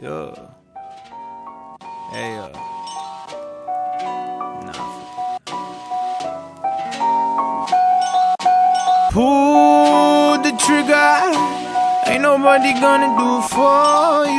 Yeah. Hey, uh. Nah. Pull the trigger. Ain't nobody gonna do for you.